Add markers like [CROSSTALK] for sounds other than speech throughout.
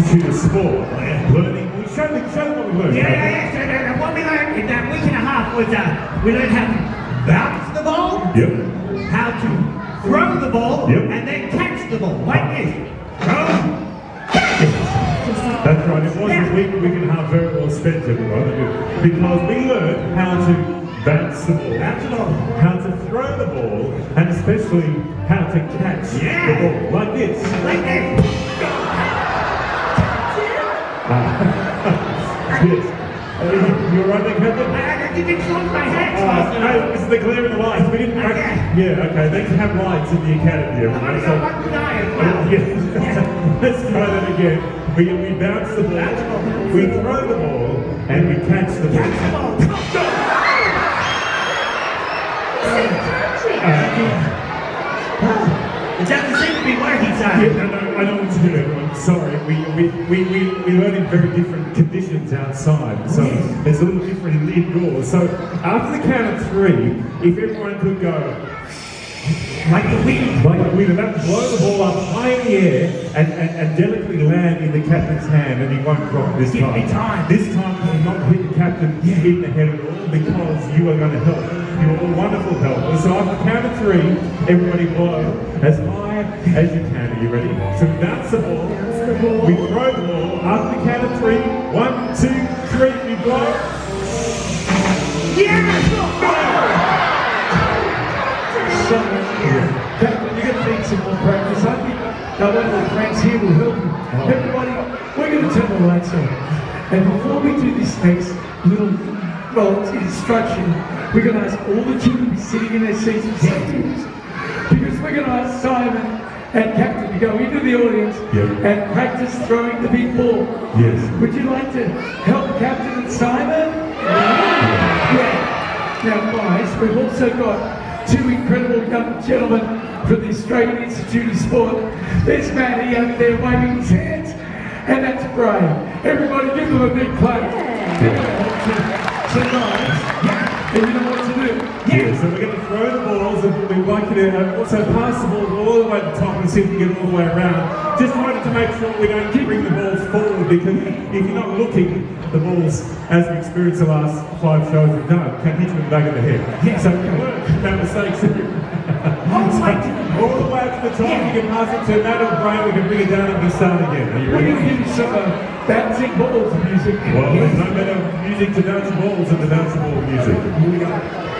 Institute of Sport. Learning. We show them, show them what we learned. Yeah, yeah, yeah. So, uh, what we learned in that week and a half was uh, we learned how to bounce the ball, Yep. how to throw the ball, Yep. and then catch the ball. Like this. That's right. It was a week, week and a half very well spent, everyone. Because we learned how to bounce the ball, Bounce the ball. how to throw the ball, and especially how to catch Yeah. the ball. Like this. Like this. Yes. Uh, You're right there, Captain? I, I didn't close my hands. Uh, no, it's the glare in the lights. We didn't. Okay. Yeah, okay. They can have lights in the academy. Everyone, so- one good eye as Uh, well. [LAUGHS] yeah. [LAUGHS] Let's try that again. We, we bounce the ball, we throw the ball, and we catch the ball. Catch the ball. [LAUGHS] Seem to be working, Yeah, no, no, I don't want to do it. I'm sorry. We, we, we, we, learn in very different conditions outside. So it's a little different in indoors. So after the count of three, if everyone could go Like the wind. like a winner, that blow the ball up high in the air and, and, and delicately land in the captain's hand and he won't drop this Give time. me time. This time will not hit the captain in the head at all because you are going to help. You're all wonderful helpers. So after the count of three, everybody blow as high as you can. Are you ready? So we bounce the ball. We throw the ball. After the count of three, one, two, three, we blow. Captain, you're going to need some more practice. I think uh, one of the friends here will help you. Everybody, we're going to turn the lights on. And before we do this next little, well, it's instruction, we're going to ask all the children to be sitting in their seats for seconds. Because we're going to ask Simon and Captain to go into the audience Yeah. and practice throwing the big ball. Yes. Would you like to help Captain and Simon? Yeah. Now, guys, we've also got two incredible young gentlemen from the Australian Institute of Sport. There's Matty out there waving his hands, and that's Bray. Everybody give them a big clap. So, guys, and you know what to do. Yeah, so we're going to throw the balls like you to uh, also pass the balls all the way to the top and see if we can get all the way around. Just wanted to make sure we don't keep bring the balls forward because [LAUGHS] if you're not looking, the balls, as we experienced the last five shows we've done, can hit you in the back of the head. Yeah. So we can learn that mistakes. All the way to the all the way up to the top, Yeah. you can pass it to Matt or Brian, we can bring it down and we can start again. Are you ready? to you some uh, bouncing balls music. Well, there's no better music to bounce balls than the bounce ball music. Here we go.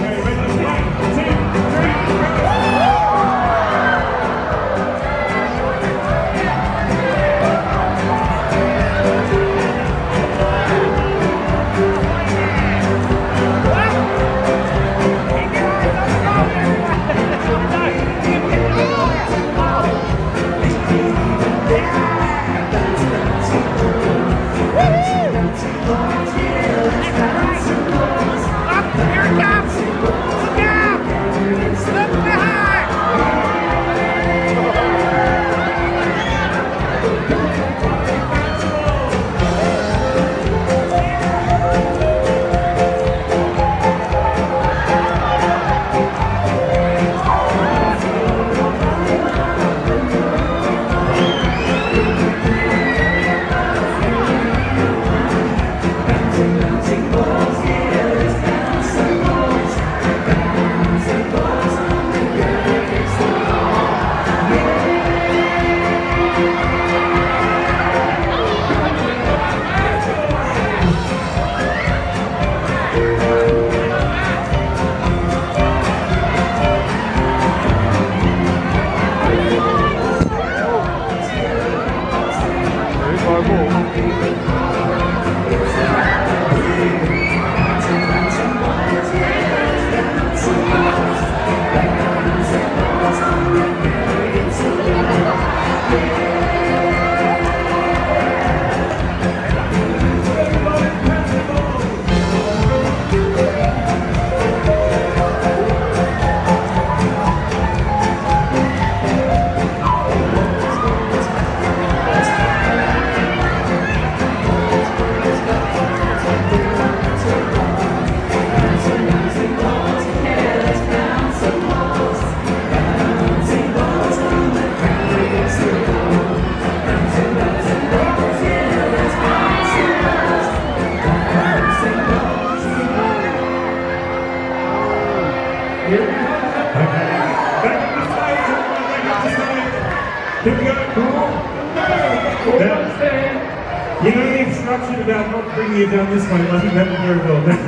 That, you know the instruction about not bringing it down this way wasn't that very well [LAUGHS] done.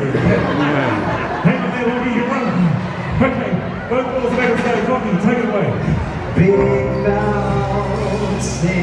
Hang on there, Lobby, you're one. Okay, vocals, metal, stay, coffee, take it away. Big mountain,